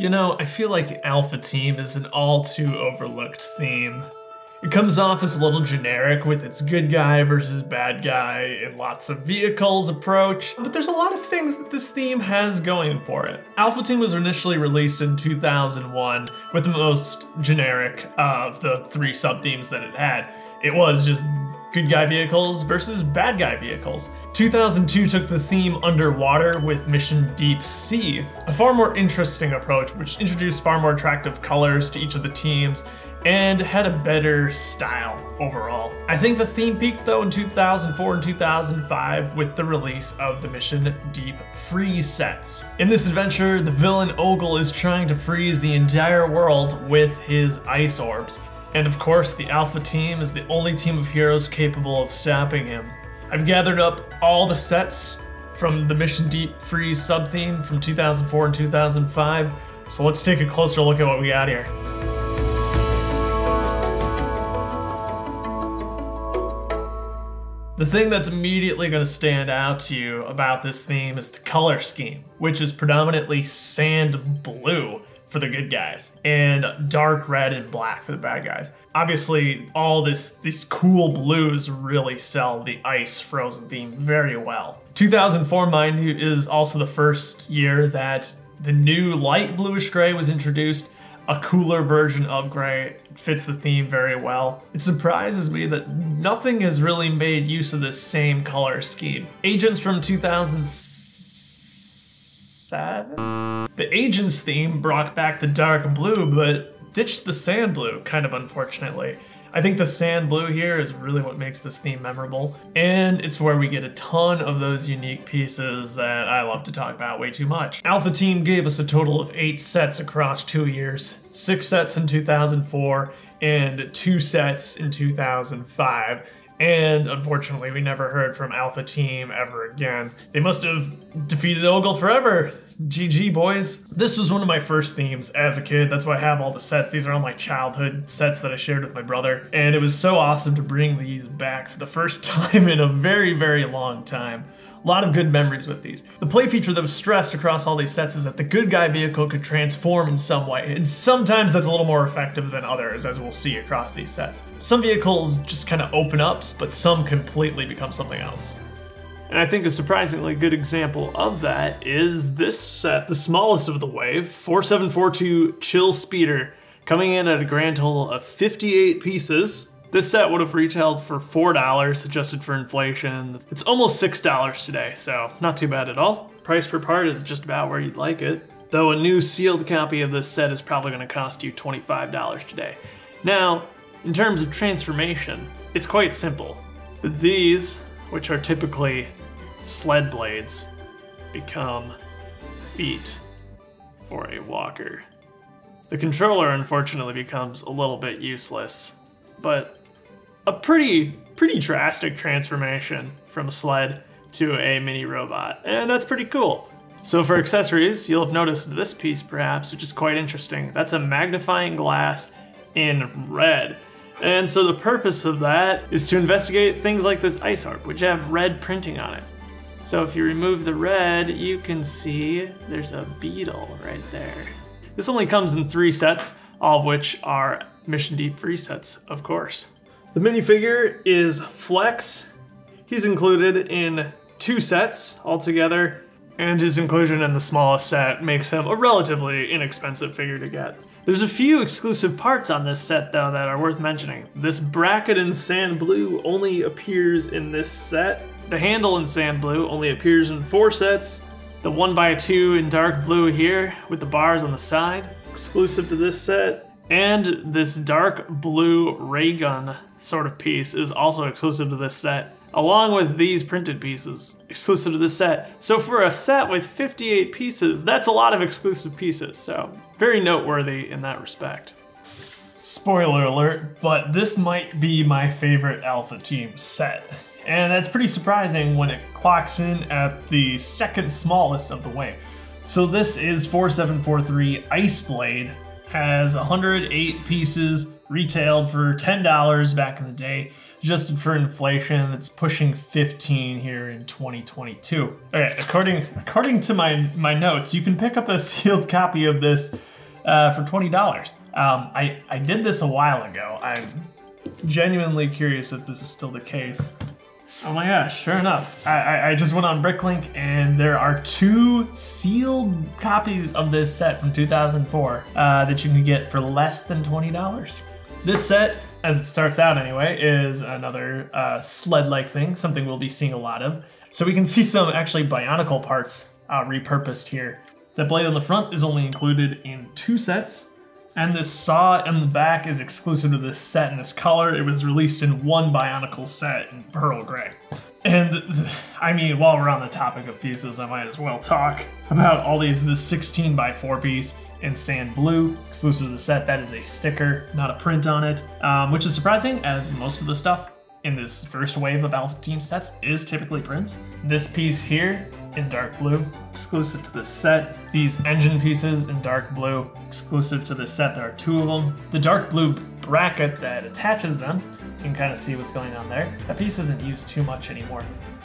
You know, I feel like Alpha Team is an all too overlooked theme. It comes off as a little generic with its good guy versus bad guy and lots of vehicles approach, but there's a lot of things that this theme has going for it. Alpha Team was initially released in 2001 with the most generic of the three sub-themes that it had. It was just good guy vehicles versus bad guy vehicles. 2002 took the theme underwater with Mission Deep Sea, a far more interesting approach which introduced far more attractive colors to each of the teams and had a better style overall. I think the theme peaked though in 2004 and 2005 with the release of the Mission Deep Freeze sets. In this adventure, the villain Ogel is trying to freeze the entire world with his ice orbs. And of course, the Alpha team is the only team of heroes capable of stopping him. I've gathered up all the sets from the Mission Deep Freeze sub-theme from 2004 and 2005, so let's take a closer look at what we got here. The thing that's immediately going to stand out to you about this theme is the color scheme, which is predominantly sand blue for the good guys and dark red and black for the bad guys. Obviously, all this these cool blues really sell the ice frozen theme very well. 2004, mind you, is also the first year that the new light bluish gray was introduced a cooler version of gray. fits the theme very well. It surprises me that nothing has really made use of this same color scheme. Agents from 2007? The Agents theme brought back the dark blue, but ditched the sand blue, kind of unfortunately. I think the sand blue here is really what makes this theme memorable, and it's where we get a ton of those unique pieces that I love to talk about way too much. Alpha Team gave us a total of eight sets across two years, six sets in 2004, and two sets in 2005. And unfortunately, we never heard from Alpha Team ever again. They must have defeated Ogel forever. GG, boys. This was one of my first themes as a kid. That's why I have all the sets. These are all my childhood sets that I shared with my brother. And it was so awesome to bring these back for the first time in a very, very long time. A lot of good memories with these. The play feature that was stressed across all these sets is that the good guy vehicle could transform in some way, and sometimes that's a little more effective than others, as we'll see across these sets. Some vehicles just kind of open up, but some completely become something else. And I think a surprisingly good example of that is this set, the smallest of the wave, 4742 Chill Speeder, coming in at a grand total of 58 pieces. This set would have retailed for $4 adjusted for inflation. It's almost $6 today, so not too bad at all. Price per part is just about where you'd like it. Though a new sealed copy of this set is probably going to cost you $25 today. Now, in terms of transformation, it's quite simple. These which are typically sled blades, become feet for a walker. The controller unfortunately becomes a little bit useless, but a pretty, pretty drastic transformation from a sled to a mini robot, and that's pretty cool. So for accessories, you'll have noticed this piece perhaps, which is quite interesting. That's a magnifying glass in red. And so the purpose of that is to investigate things like this ice orb, which have red printing on it. So if you remove the red, you can see there's a beetle right there. This only comes in three sets, all of which are Mission Deep Freeze sets, of course. The minifigure is Flex. He's included in two sets altogether, and his inclusion in the smallest set makes him a relatively inexpensive figure to get. There's a few exclusive parts on this set though that are worth mentioning. This bracket in sand blue only appears in this set. The handle in sand blue only appears in four sets. The 1x2 in dark blue here with the bars on the side, exclusive to this set. And this dark blue ray gun sort of piece is also exclusive to this set along with these printed pieces, exclusive to the set. So for a set with 58 pieces, that's a lot of exclusive pieces, so very noteworthy in that respect. Spoiler alert, but this might be my favorite Alpha Team set. And that's pretty surprising when it clocks in at the second smallest of the wave. So this is 4743 Ice Blade, has 108 pieces, retailed for $10 back in the day adjusted for inflation, it's pushing 15 here in 2022. Okay, according according to my my notes, you can pick up a sealed copy of this uh, for $20. Um, I, I did this a while ago. I'm genuinely curious if this is still the case. Oh my gosh, sure enough. I, I, I, just went on Bricklink and there are two sealed copies of this set from 2004 uh, that you can get for less than $20. This set, as it starts out anyway, is another uh, sled-like thing, something we'll be seeing a lot of. So we can see some actually Bionicle parts uh, repurposed here. The blade on the front is only included in two sets, and this saw in the back is exclusive to this set in this color. It was released in one Bionicle set in pearl gray. And I mean, while we're on the topic of pieces, I might as well talk about all these. This 16 by 4 piece in sand blue, exclusive to the set. That is a sticker, not a print on it, um, which is surprising as most of the stuff in this first wave of Alpha Team sets is typically prints. This piece here in dark blue, exclusive to this set. These engine pieces in dark blue, exclusive to this set. There are two of them. The dark blue bracket that attaches them, you can kind of see what's going on there. That piece isn't used too much anymore.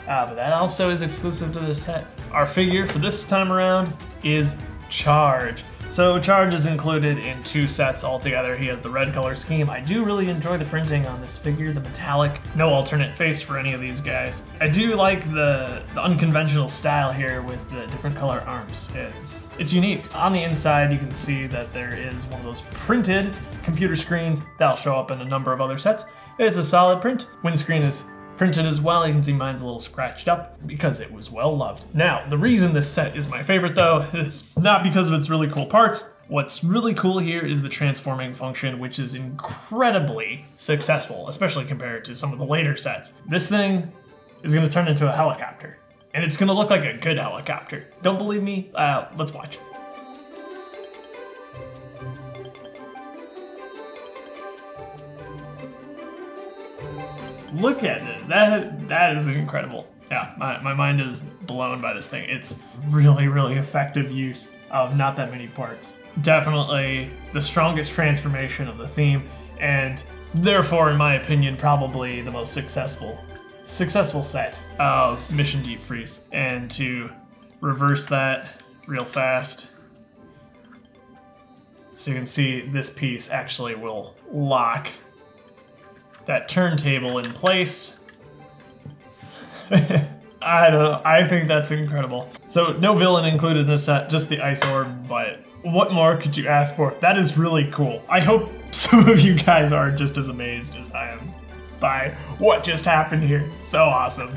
Uh, but that also is exclusive to this set. Our figure for this time around is Charge. So Charge is included in two sets altogether. He has the red color scheme. I do really enjoy the printing on this figure, the metallic. No alternate face for any of these guys. I do like the, the unconventional style here with the different color arms. It, it's unique. On the inside, you can see that there is one of those printed computer screens that'll show up in a number of other sets. It's a solid print. Windscreen is printed as well. You can see mine's a little scratched up because it was well loved. Now, the reason this set is my favorite though is not because of its really cool parts. What's really cool here is the transforming function, which is incredibly successful, especially compared to some of the later sets. This thing is gonna turn into a helicopter, and it's gonna look like a good helicopter. Don't believe me? Uh, let's watch. Look at it. That that is incredible. Yeah, my, my mind is blown by this thing. It's really, really effective use of not that many parts. Definitely the strongest transformation of the theme, and therefore, in my opinion, probably the most successful successful set of Mission Deep Freeze. And to reverse that real fast, so you can see this piece actually will lock that turntable in place. I don't know. I think that's incredible. So no villain included in this set, just the ice orb, but what more could you ask for? That is really cool. I hope some of you guys are just as amazed as I am by what just happened here. So awesome.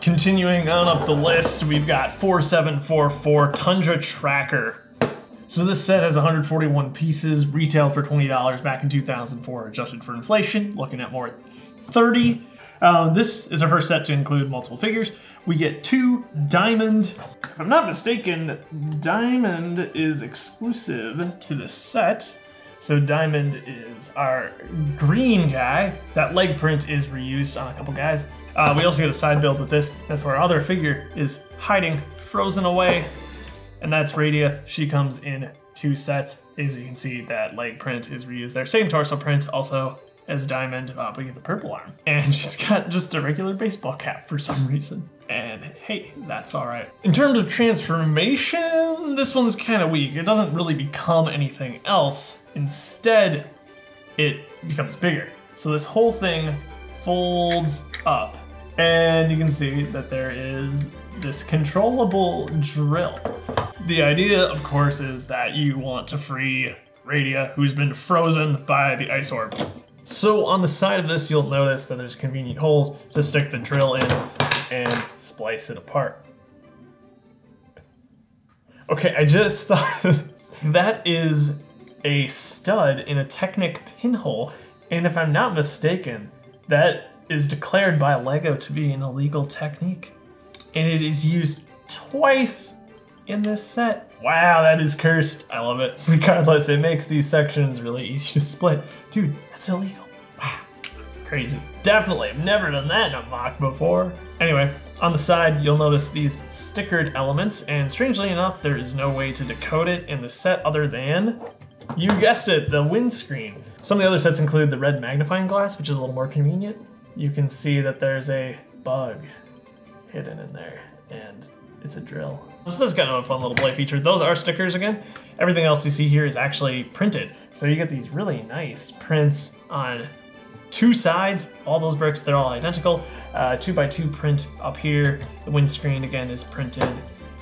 Continuing on up the list, we've got 4744 Tundra Tracker. So this set has 141 pieces, retailed for $20 back in 2004, adjusted for inflation, looking at more 30. Uh, this is our first set to include multiple figures. We get two Diamond. If I'm not mistaken, Diamond is exclusive to the set. So Diamond is our green guy. That leg print is reused on a couple guys. Uh, we also get a side build with this. That's where our other figure is hiding, frozen away and that's Radia. She comes in two sets. As you can see, that leg print is reused there. Same torso print, also as Diamond, uh, but we get the purple arm. And she's got just a regular baseball cap for some reason. And hey, that's all right. In terms of transformation, this one's kind of weak. It doesn't really become anything else. Instead, it becomes bigger. So this whole thing folds up. And you can see that there is this controllable drill. The idea, of course, is that you want to free Radia, who's been frozen by the ice orb. So on the side of this, you'll notice that there's convenient holes to stick the drill in and splice it apart. Okay, I just thought that is a stud in a Technic pinhole, and if I'm not mistaken, that is declared by LEGO to be an illegal technique. And it is used twice in this set. Wow, that is cursed. I love it. Regardless, it makes these sections really easy to split. Dude, that's illegal. Wow, crazy. Definitely, I've never done that in a MOC before. Anyway, on the side, you'll notice these stickered elements, and strangely enough, there is no way to decode it in the set other than, you guessed it, the windscreen. Some of the other sets include the red magnifying glass, which is a little more convenient. You can see that there's a bug hidden in there, and it's a drill. So this is kind of a fun little play feature. Those are stickers again. Everything else you see here is actually printed. So you get these really nice prints on two sides. All those bricks, they're all identical. Uh, two by two print up here. The windscreen again is printed.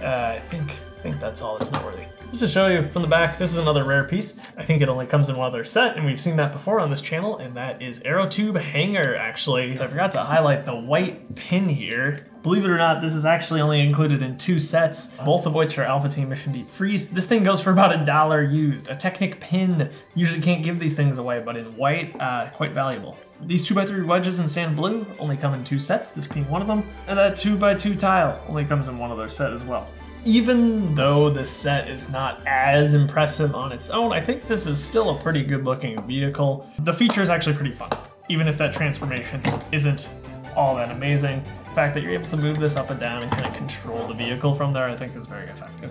Uh, I think I think that's all that's noteworthy. Just to show you from the back, this is another rare piece. I think it only comes in one other set, and we've seen that before on this channel, and that is Aerotube Hanger, actually. So I forgot to highlight the white pin here. Believe it or not, this is actually only included in two sets, both of which are Alpha Team Mission Deep Freeze. This thing goes for about a dollar used. A Technic pin, usually can't give these things away, but in white, uh, quite valuable. These 2x3 wedges in sand blue only come in two sets, this being one of them, and that 2x2 tile only comes in one other set as well even though the set is not as impressive on its own, I think this is still a pretty good looking vehicle. The feature is actually pretty fun, even if that transformation isn't all that amazing. The fact that you're able to move this up and down and kind of control the vehicle from there, I think is very effective.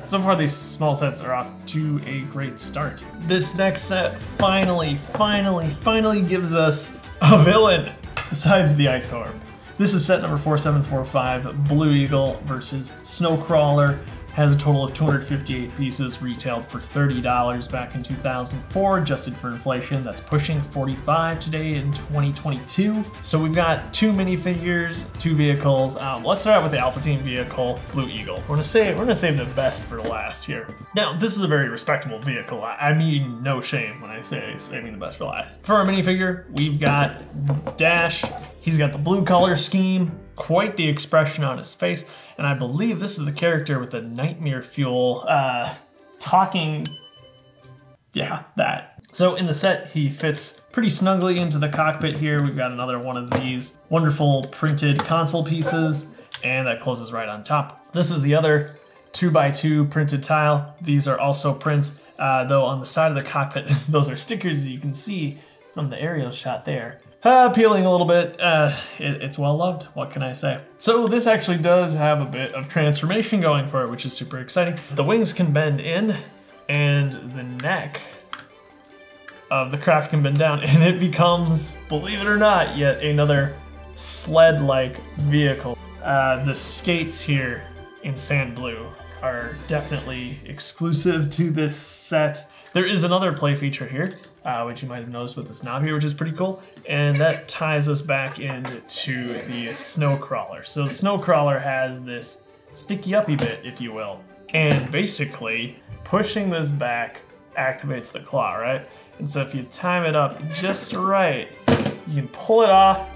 So far, these small sets are off to a great start. This next set finally, finally, finally gives us a villain besides the Ice Orb. This is set number 4745, Blue Eagle versus Snowcrawler has a total of 258 pieces, retailed for $30 back in 2004, adjusted for inflation. That's pushing 45 today in 2022. So we've got two minifigures, two vehicles. Um, let's start out with the Alpha Team vehicle, Blue Eagle. We're gonna say we're gonna save the best for last here. Now, this is a very respectable vehicle. I mean, no shame when I say saving the best for last. For our minifigure, we've got Dash. He's got the blue color scheme, quite the expression on his face. And I believe this is the character with the nightmare fuel uh, talking. Yeah, that. So in the set, he fits pretty snugly into the cockpit here. We've got another one of these wonderful printed console pieces, and that closes right on top. This is the other two by two printed tile. These are also prints, uh, though on the side of the cockpit, those are stickers you can see from the aerial shot there. Uh, peeling a little bit, uh, it, it's well loved, what can I say? So this actually does have a bit of transformation going for it, which is super exciting. The wings can bend in, and the neck of the craft can bend down, and it becomes, believe it or not, yet another sled-like vehicle. Uh, the skates here in sand blue are definitely exclusive to this set. There is another play feature here, uh, which you might have noticed with this knob here, which is pretty cool. And that ties us back into the snow crawler. So the snow crawler has this sticky uppy bit, if you will. And basically, pushing this back activates the claw, right? And so if you time it up just right, you can pull it off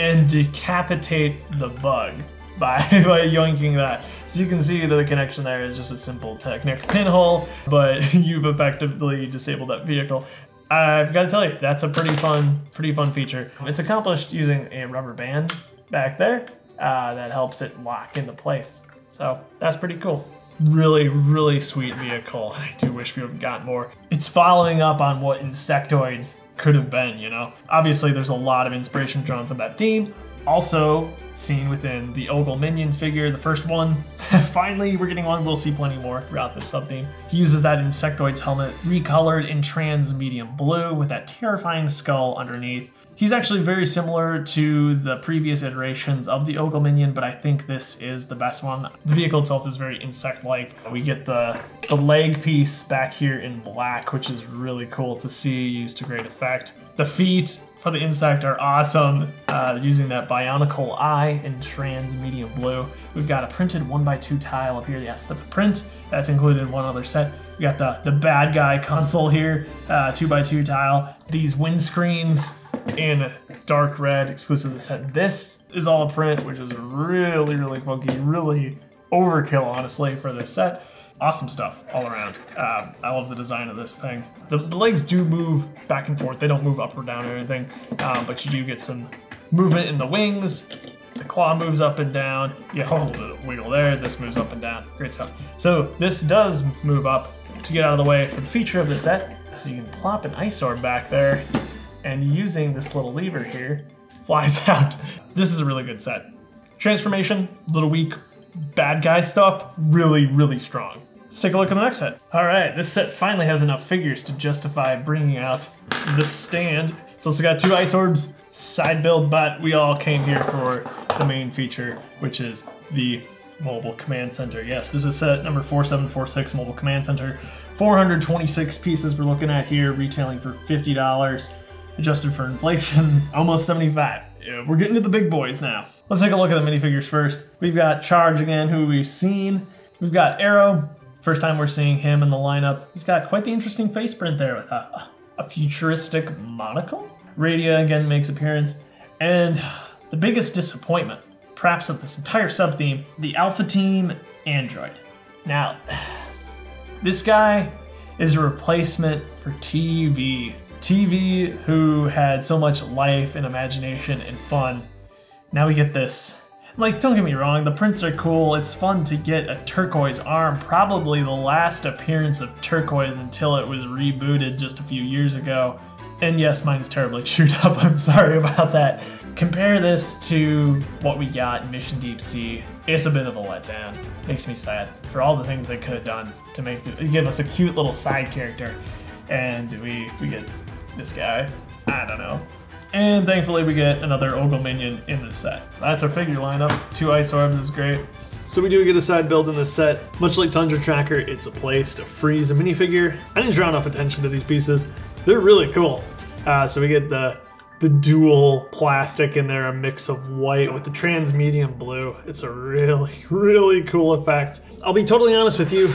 and decapitate the bug by, by yoinking that. So you can see that the connection there is just a simple Technic pinhole, but you've effectively disabled that vehicle. I've got to tell you, that's a pretty fun, pretty fun feature. It's accomplished using a rubber band back there uh, that helps it lock into place. So that's pretty cool. Really, really sweet vehicle. I do wish we would have got more. It's following up on what Insectoids could have been, you know? Obviously, there's a lot of inspiration drawn from that theme, also seen within the Ogel Minion figure, the first one. Finally, we're getting one. We'll see plenty more throughout this sub-theme. He uses that Insectoids helmet recolored in trans medium blue with that terrifying skull underneath. He's actually very similar to the previous iterations of the Ogel Minion, but I think this is the best one. The vehicle itself is very insect-like. We get the, the leg piece back here in black, which is really cool to see used to great effect. The feet for the insect are awesome, uh, using that Bionicle eye in trans medium blue. We've got a printed 1x2 tile up here. Yes, that's a print. That's included in one other set. We got the, the bad guy console here, uh, 2x2 tile. These windscreens in dark red, exclusive to the set. This is all a print, which is really, really funky, really overkill, honestly, for this set awesome stuff all around. Uh, I love the design of this thing. The, the, legs do move back and forth. They don't move up or down or anything, um, but you do get some movement in the wings. The claw moves up and down. You hold a wiggle there. This moves up and down. Great stuff. So this does move up to get out of the way for the feature of the set. So you can plop an ice orb back there and using this little lever here, flies out. This is a really good set. Transformation, little weak, bad guy stuff, really, really strong. Let's take a look at the next set. All right, this set finally has enough figures to justify bringing out the stand. It's also got two ice orbs, side build, but we all came here for the main feature, which is the mobile command center. Yes, this is set number 4746 mobile command center. 426 pieces we're looking at here, retailing for $50, adjusted for inflation, almost 75. Yeah, we're getting to the big boys now. Let's take a look at the minifigures first. We've got Charge again, who we've seen. We've got Arrow, first time we're seeing him in the lineup. He's got quite the interesting face print there with a, a futuristic monocle. Radia again makes appearance. And the biggest disappointment, perhaps of this entire sub-theme, the Alpha Team Android. Now, this guy is a replacement for TV. TV, who had so much life and imagination and fun. Now we get this. Like, don't get me wrong, the prints are cool. It's fun to get a turquoise arm, probably the last appearance of turquoise until it was rebooted just a few years ago. And yes, mine's terribly chewed up. I'm sorry about that. Compare this to what we got in Mission Deep Sea. It's a bit of a letdown. Makes me sad for all the things they could have done to make give us a cute little side character, and we we get this guy. I don't know. And thankfully we get another Ogel minion in the set. So that's our figure lineup. Two Ice Orbs is great. So we do get a side build in this set. Much like Tundra Tracker, it's a place to freeze a minifigure. I didn't draw enough attention to these pieces. They're really cool. Uh, so we get the the dual plastic in there, a mix of white with the transmedium blue. It's a really, really cool effect. I'll be totally honest with you,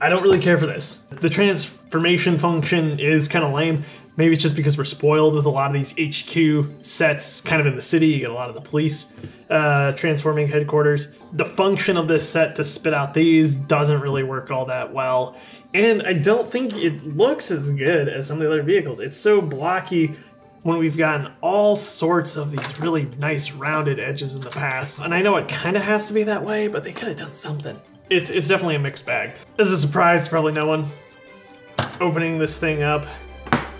I don't really care for this. The transformation function is kind of lame. Maybe it's just because we're spoiled with a lot of these HQ sets kind of in the city. You get a lot of the police uh, transforming headquarters. The function of this set to spit out these doesn't really work all that well. And I don't think it looks as good as some of the other vehicles. It's so blocky when we've gotten all sorts of these really nice rounded edges in the past. And I know it kind of has to be that way, but they could have done something. It's, it's definitely a mixed bag. This is a surprise to probably no one. Opening this thing up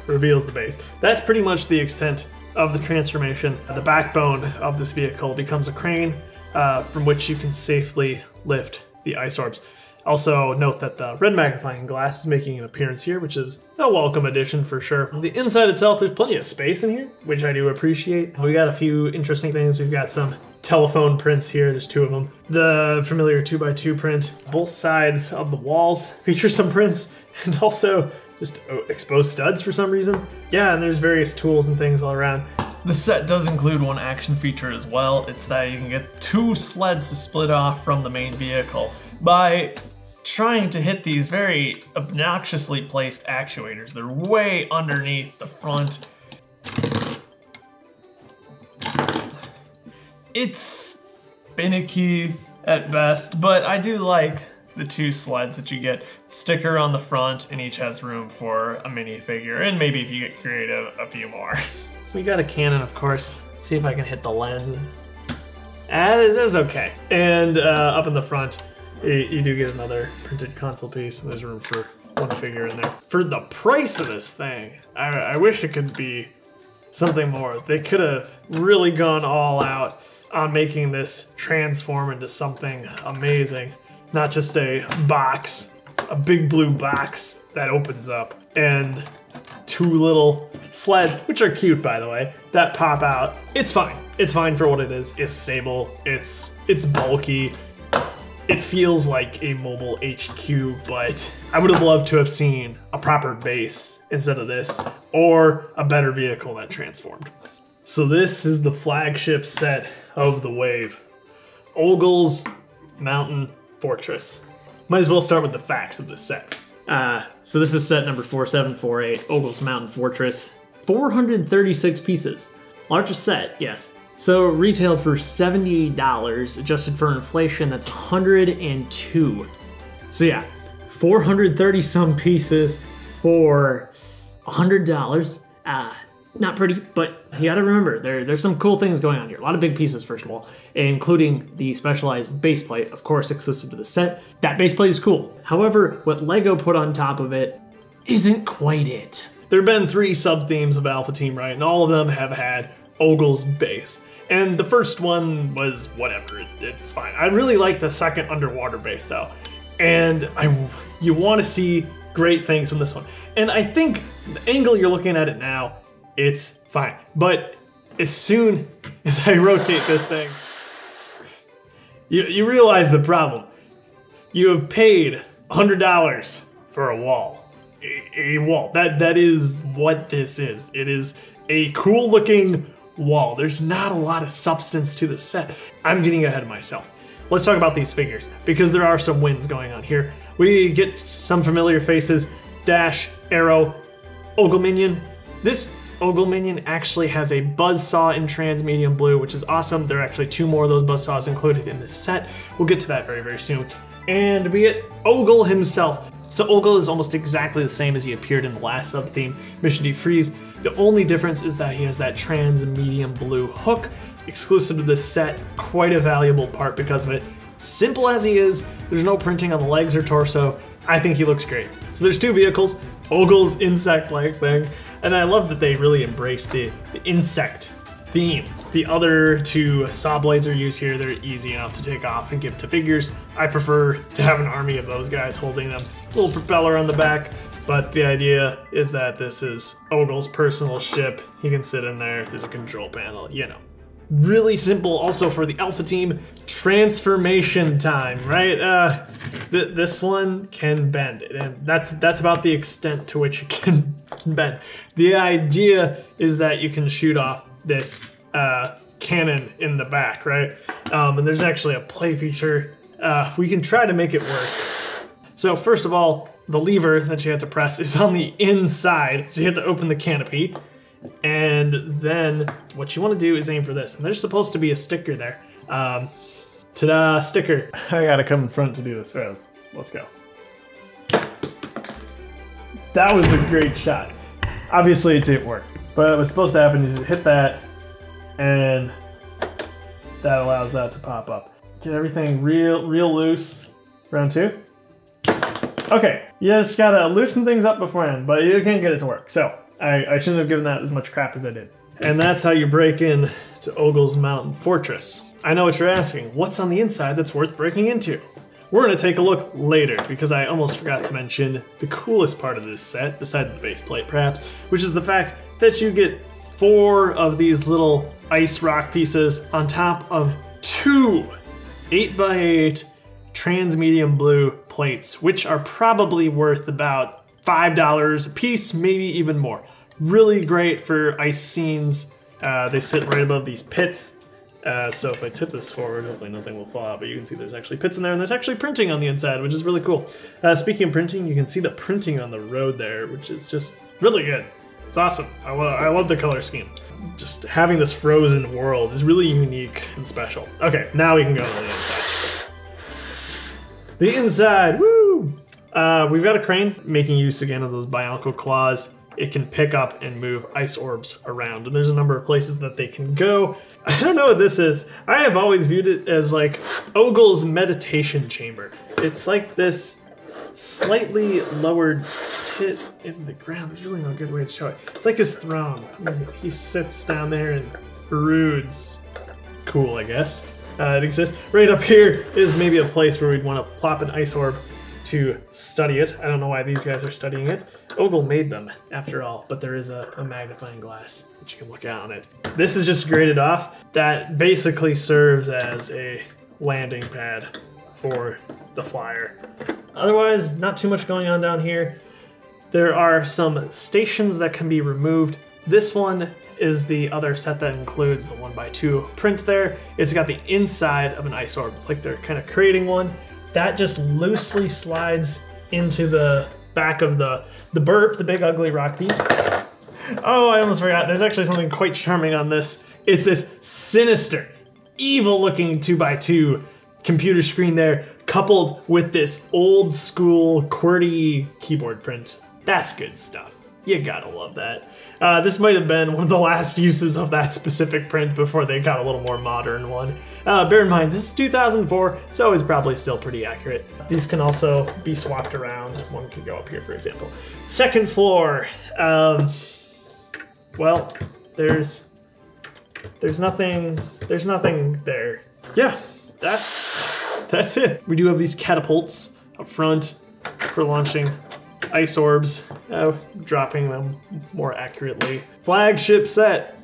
reveals the base. That's pretty much the extent of the transformation. The backbone of this vehicle becomes a crane uh, from which you can safely lift the ice orbs. Also note that the red magnifying glass is making an appearance here, which is a welcome addition for sure. The inside itself, there's plenty of space in here, which I do appreciate. We got a few interesting things. We've got some telephone prints here, there's two of them. The familiar 2x2 print. Both sides of the walls feature some prints, and also just oh, exposed studs for some reason. Yeah, and there's various tools and things all around. The set does include one action feature as well. It's that you can get two sleds to split off from the main vehicle. By trying to hit these very obnoxiously placed actuators. They're way underneath the front. It's finicky at best, but I do like the two sleds that you get. Sticker on the front, and each has room for a minifigure, and maybe if you get creative, a few more. So we got a cannon, of course. See if I can hit the lens. Ah, that's okay. And uh, up in the front, you do get another printed console piece, and there's room for one figure in there. For the price of this thing, I, I wish it could be something more. They could have really gone all out on making this transform into something amazing. Not just a box, a big blue box that opens up, and two little sleds, which are cute by the way, that pop out. It's fine. It's fine for what it is. It's stable. It's it's bulky. It feels like a mobile HQ, but I would have loved to have seen a proper base instead of this, or a better vehicle that transformed. So this is the flagship set of the Wave. Ogel's Mountain Fortress. Might as well start with the facts of this set. Uh, so this is set number 4748, Ogel's Mountain Fortress. 436 pieces. Largest set, yes. So retailed for $78, adjusted for inflation, that's 102. So yeah, 430 some pieces for $100. Uh, not pretty, but you gotta remember, there, there's some cool things going on here. A lot of big pieces, first of all, including the specialized base plate, of course, exclusive to the set. That base plate is cool. However, what LEGO put on top of it isn't quite it. There have been three sub-themes of Alpha Team, right? And all of them have had Ogel's base. And the first one was whatever, it, it's fine. I really like the second underwater base though. And I, you want to see great things from this one. And I think the angle you're looking at it now, it's fine. But as soon as I rotate this thing, you, you realize the problem. You have paid $100 for a wall. A, a wall. That That is what this is. It is a cool looking wall. There's not a lot of substance to the set. I'm getting ahead of myself. Let's talk about these figures, because there are some wins going on here. We get some familiar faces, Dash, Arrow, Ogel Minion. This Ogel Minion actually has a Buzzsaw in Transmedium Blue, which is awesome. There are actually two more of those Buzzsaws included in this set. We'll get to that very, very soon. And we get Ogel himself. So Ogel is almost exactly the same as he appeared in the last sub-theme, Mission Deep Freeze. The only difference is that he has that Transmedium Blue hook, exclusive to this set, quite a valuable part because of it. Simple as he is, there's no printing on the legs or torso. I think he looks great. So there's two vehicles, Ogel's insect-like thing, and I love that they really embrace the, the insect theme. The other two saw blades are used here. They're easy enough to take off and give to figures. I prefer to have an army of those guys holding them. Little propeller on the back, but the idea is that this is Ogel's personal ship. He can sit in there. There's a control panel, you know. Really simple also for the Alpha team. Transformation time, right? Uh, th this one can bend, and that's that's about the extent to which it can bend. The idea is that you can shoot off this uh, cannon in the back, right? Um, and there's actually a play feature. Uh, we can try to make it work. So first of all, the lever that you have to press is on the inside, so you have to open the canopy. And then what you want to do is aim for this. And there's supposed to be a sticker there. Um, ta-da, sticker. I gotta come in front to do this. All right, let's go. That was a great shot. Obviously it didn't work. But what's supposed to happen is you hit that, and that allows that to pop up. Get everything real, real loose. Round two. Okay, you just gotta loosen things up beforehand, but you can't get it to work. So I, I shouldn't have given that as much crap as I did. And that's how you break in to Ogel's Mountain Fortress. I know what you're asking. What's on the inside that's worth breaking into? We're gonna take a look later because I almost forgot to mention the coolest part of this set, besides the base plate perhaps, which is the fact that you get four of these little ice rock pieces on top of two 8x8 transmedium blue plates, which are probably worth about $5 a piece, maybe even more. Really great for ice scenes. Uh, they sit right above these pits. Uh, so if I tip this forward, hopefully nothing will fall out, but you can see there's actually pits in there, and there's actually printing on the inside, which is really cool. Uh, speaking of printing, you can see the printing on the road there, which is just really good. It's awesome. I, I love the color scheme. Just having this frozen world is really unique and special. Okay, now we can go to the inside. The inside, woo! Uh, we've got a crane making use again of those Bionicle claws. It can pick up and move ice orbs around, and there's a number of places that they can go. I don't know what this is. I have always viewed it as like Ogel's meditation chamber. It's like this slightly lowered pit in the ground. There's really no good way to show it. It's like his throne. He sits down there and broods. Cool, I guess. Uh, it exists. Right up here is maybe a place where we'd want to plop an ice orb to study it. I don't know why these guys are studying it. Ogel made them, after all, but there is a, a, magnifying glass that you can look out on it. This is just graded off. That basically serves as a landing pad for the flyer. Otherwise, not too much going on down here. There are some stations that can be removed. This one is the other set that includes the 1x2 print there. It's got the inside of an ice orb, like they're kind of creating one. That just loosely slides into the back of the, the burp, the big ugly rock piece. Oh, I almost forgot. There's actually something quite charming on this. It's this sinister, evil looking 2x2 computer screen there, coupled with this old school QWERTY keyboard print. That's good stuff. You gotta love that. Uh, this might have been one of the last uses of that specific print before they got a little more modern one. Uh, bear in mind, this is 2004, so it's probably still pretty accurate. These can also be swapped around. One could go up here, for example. Second floor. Um, well, there's there's nothing there's nothing there. Yeah, that's that's it. We do have these catapults up front for launching ice orbs, uh, dropping them more accurately. Flagship set.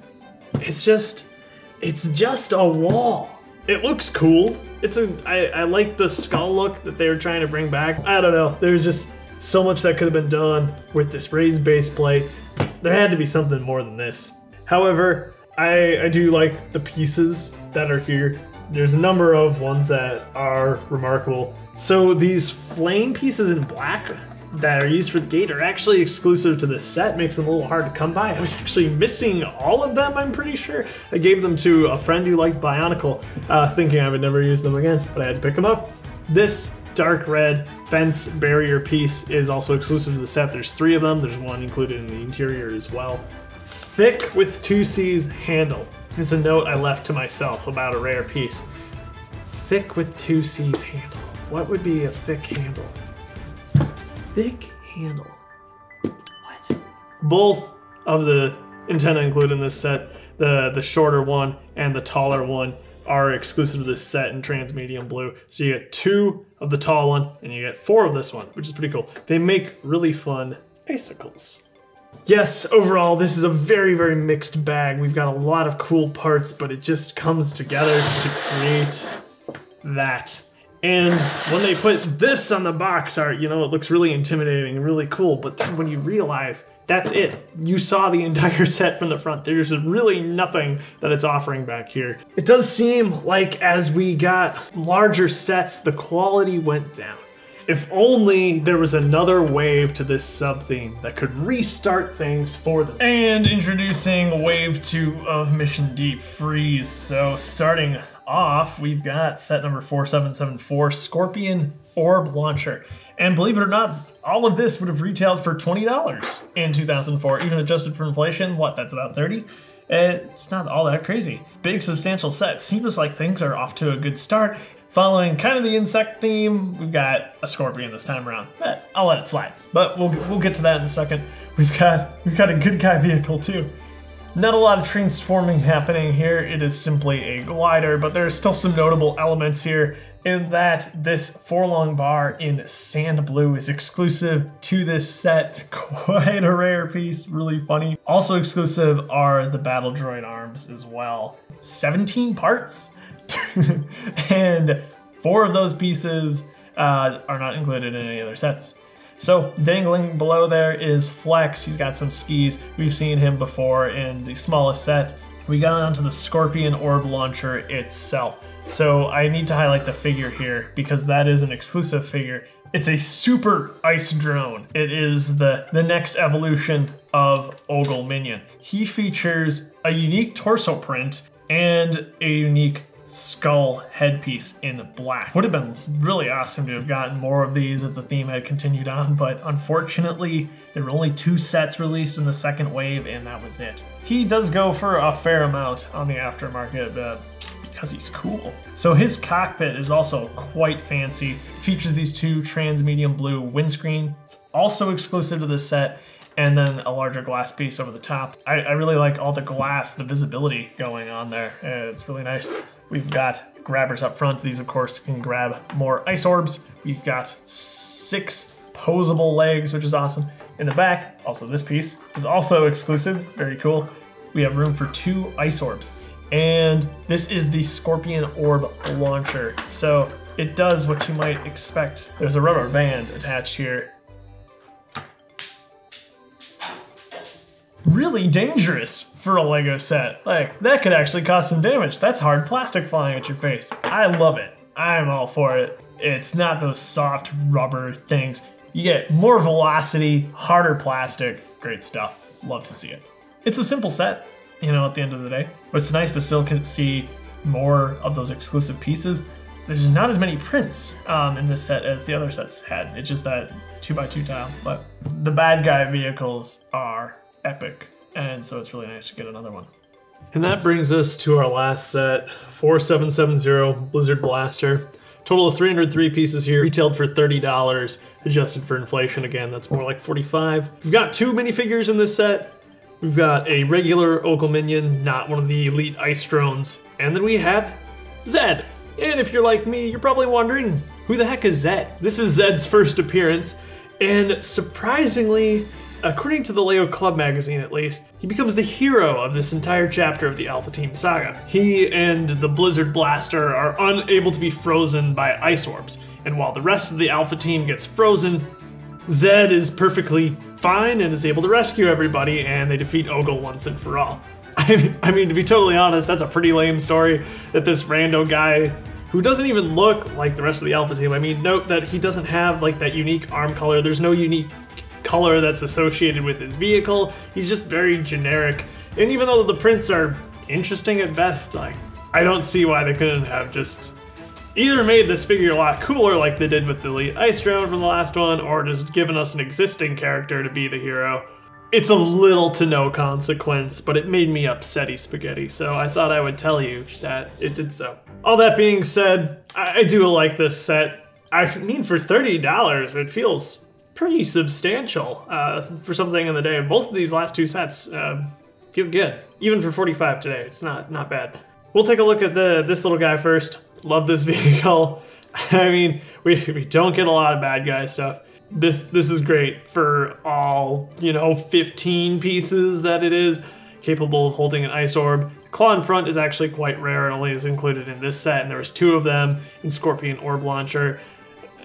it's just, it's just a wall. It looks cool. It's a, I, I like the skull look that they were trying to bring back. I don't know. There's just so much that could have been done with this raised base plate. There had to be something more than this. However, I, I do like the pieces that are here. There's a number of ones that are remarkable. So these flame pieces in black that are used for the gate are actually exclusive to this set, makes them a little hard to come by. I was actually missing all of them, I'm pretty sure. I gave them to a friend who liked Bionicle, uh, thinking I would never use them again, but I had to pick them up. This dark red fence barrier piece is also exclusive to the set. There's three of them, there's one included in the interior as well. Thick with two C's handle is a note I left to myself about a rare piece. Thick with two C's handle. What would be a thick handle? Thick handle. What? Both of the antenna included in this set, the the shorter one and the taller one, are exclusive to this set in transmedium blue. So you get two of the tall one and you get four of this one, which is pretty cool. They make really fun icicles. Yes, overall, this is a very, very mixed bag. We've got a lot of cool parts, but it just comes together to create that. And when they put this on the box art, you know, it looks really intimidating and really cool. But then when you realize that's it, you saw the entire set from the front. There's really nothing that it's offering back here. It does seem like as we got larger sets, the quality went down. If only there was another wave to this sub theme that could restart things for them. And introducing Wave 2 of Mission Deep Freeze. So starting off, we've got set number 4774 Scorpion Orb Launcher. And believe it or not, all of this would have retailed for $20 in 2004, even adjusted for inflation. What, that's about 30? It's not all that crazy. Big substantial set. Seems like things are off to a good start. Following kind of the insect theme, we've got a scorpion this time around. But I'll let it slide. But we'll we'll get to that in a second. We've got we've got a good guy vehicle too. Not a lot of transforming happening here. It is simply a glider, but there are still some notable elements here in that this Forlong bar in sand blue is exclusive to this set. Quite a rare piece, really funny. Also exclusive are the battle droid arms as well. 17 parts? and four of those pieces uh, are not included in any other sets. So dangling below there is Flex. He's got some skis. We've seen him before in the smallest set. We got onto the Scorpion Orb Launcher itself. So I need to highlight the figure here because that is an exclusive figure. It's a super ice drone. It is the, the next evolution of Ogel Minion. He features a unique torso print and a unique skull headpiece in black. Would have been really awesome to have gotten more of these if the theme had continued on, but unfortunately, there were only two sets released in the second wave, and that was it. He does go for a fair amount on the aftermarket, but because he's cool. So his cockpit is also quite fancy. Features these two trans medium blue windscreen. It's also exclusive to this set and then a larger glass piece over the top. I, I, really like all the glass, the visibility going on there. Uh, it's really nice. We've got grabbers up front. These, of course, can grab more ice orbs. We've got six posable legs, which is awesome. In the back, also this piece is also exclusive. Very cool. We have room for two ice orbs. And this is the Scorpion Orb Launcher. So it does what you might expect. There's a rubber band attached here really dangerous for a Lego set. Like, that could actually cause some damage. That's hard plastic flying at your face. I love it. I'm all for it. It's not those soft rubber things. You get more velocity, harder plastic, great stuff. Love to see it. It's a simple set, you know, at the end of the day, but it's nice to still see more of those exclusive pieces. There's not as many prints um, in this set as the other sets had. It's just that 2x2 tile, but the bad guy vehicles are epic, and so it's really nice to get another one. And that brings us to our last set, 4770 Blizzard Blaster. Total of 303 pieces here, retailed for $30, adjusted for inflation again, that's more like 45. We've got two minifigures in this set. We've got a regular Ogel Minion, not one of the elite ice drones, and then we have Zed. And if you're like me, you're probably wondering, who the heck is Zed? This is Zed's first appearance, and surprisingly, according to the LEGO Club magazine at least, he becomes the hero of this entire chapter of the Alpha Team saga. He and the Blizzard Blaster are unable to be frozen by ice orbs, and while the rest of the Alpha Team gets frozen, Zed is perfectly fine and is able to rescue everybody, and they defeat Ogel once and for all. I, mean, to be totally honest, that's a pretty lame story that this rando guy who doesn't even look like the rest of the Alpha team. I mean, note that he doesn't have like that unique arm color. There's no unique color that's associated with his vehicle. He's just very generic. And even though the prints are interesting at best, like I don't see why they couldn't have just either made this figure a lot cooler like they did with the Elite Ice Drone from the last one, or just given us an existing character to be the hero. It's a little to no consequence, but it made me upsetty spaghetti, so I thought I would tell you that it did so. All that being said, I, I do like this set. I mean, for $30, it feels pretty substantial uh, for something in the day. Both of these last two sets uh, feel good. Even for 45 today, it's not not bad. We'll take a look at the this little guy first. Love this vehicle. I mean, we, we don't get a lot of bad guy stuff this this is great for all you know 15 pieces that it is capable of holding an ice orb claw in front is actually quite rare and only is included in this set and there was two of them in scorpion orb launcher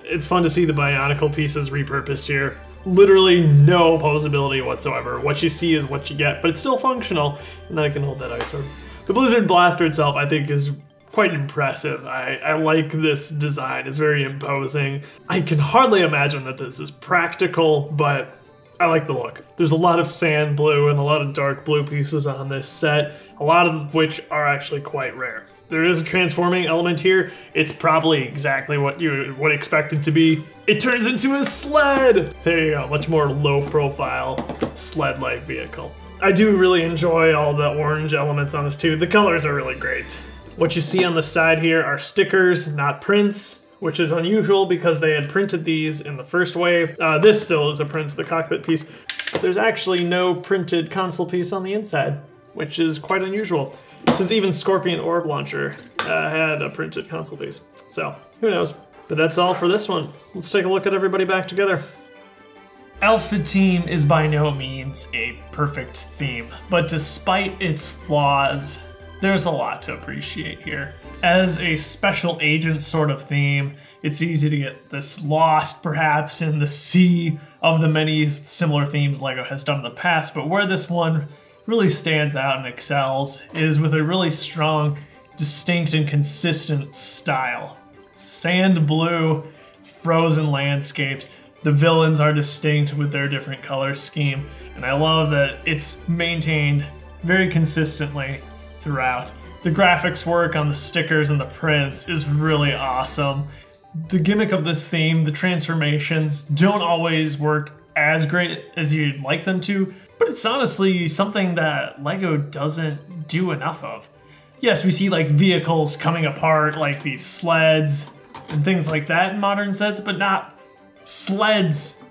it's fun to see the bionicle pieces repurposed here literally no posability whatsoever what you see is what you get but it's still functional and then it can hold that ice orb the blizzard blaster itself i think is quite impressive. I, I like this design, it's very imposing. I can hardly imagine that this is practical, but I like the look. There's a lot of sand blue and a lot of dark blue pieces on this set, a lot of which are actually quite rare. There is a transforming element here. It's probably exactly what you would expect it to be. It turns into a sled! There you go, much more low profile sled-like vehicle. I do really enjoy all the orange elements on this too. The colors are really great. What you see on the side here are stickers, not prints, which is unusual because they had printed these in the first wave. Uh, this still is a print of the cockpit piece. But there's actually no printed console piece on the inside, which is quite unusual, since even Scorpion Orb Launcher uh, had a printed console piece. So, who knows? But that's all for this one. Let's take a look at everybody back together. Alpha Team is by no means a perfect theme, but despite its flaws, there's a lot to appreciate here. As a special agent sort of theme, it's easy to get this lost perhaps in the sea of the many similar themes LEGO has done in the past, but where this one really stands out and excels is with a really strong, distinct, and consistent style. Sand blue, frozen landscapes, the villains are distinct with their different color scheme, and I love that it's maintained very consistently throughout. The graphics work on the stickers and the prints is really awesome. The gimmick of this theme, the transformations, don't always work as great as you'd like them to, but it's honestly something that LEGO doesn't do enough of. Yes, we see like vehicles coming apart, like these sleds and things like that in modern sets, but not sleds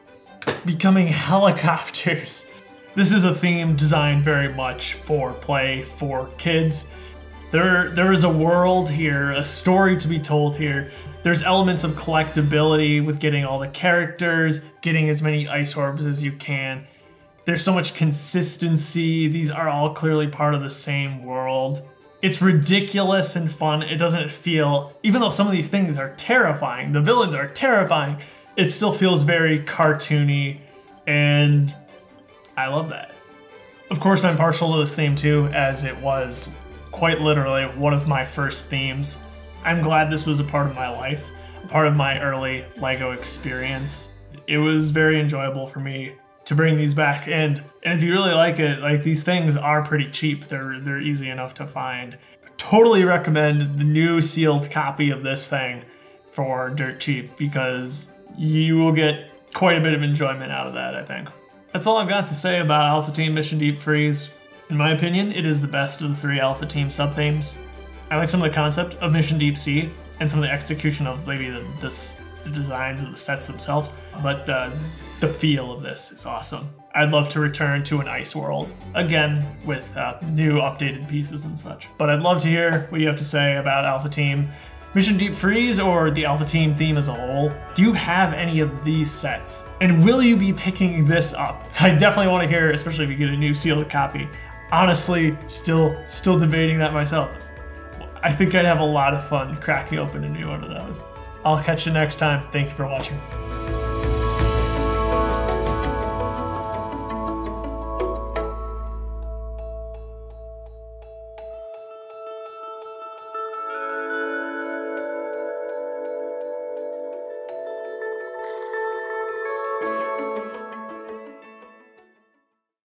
becoming helicopters. This is a theme designed very much for play for kids. There, there is a world here, a story to be told here. There's elements of collectability with getting all the characters, getting as many ice orbs as you can. There's so much consistency. These are all clearly part of the same world. It's ridiculous and fun. It doesn't feel, even though some of these things are terrifying, the villains are terrifying, it still feels very cartoony and I love that. Of course, I'm partial to this theme too, as it was quite literally one of my first themes. I'm glad this was a part of my life, a part of my early LEGO experience. It was very enjoyable for me to bring these back and and if you really like it, like these things are pretty cheap. They're they're easy enough to find. Totally recommend the new sealed copy of this thing for dirt cheap because you will get quite a bit of enjoyment out of that, I think. That's all I've got to say about Alpha Team Mission Deep Freeze. In my opinion, it is the best of the three Alpha Team sub-themes. I like some of the concept of Mission Deep Sea and some of the execution of maybe the, the, the designs of the sets themselves, but uh, the feel of this is awesome. I'd love to return to an ice world, again, with uh, new updated pieces and such. But I'd love to hear what you have to say about Alpha Team. Mission Deep Freeze or the Alpha Team theme as a whole? Do you have any of these sets? And will you be picking this up? I definitely want to hear, especially if you get a new sealed copy. Honestly, still still debating that myself. I think I'd have a lot of fun cracking open a new one of those. I'll catch you next time. Thank you for watching.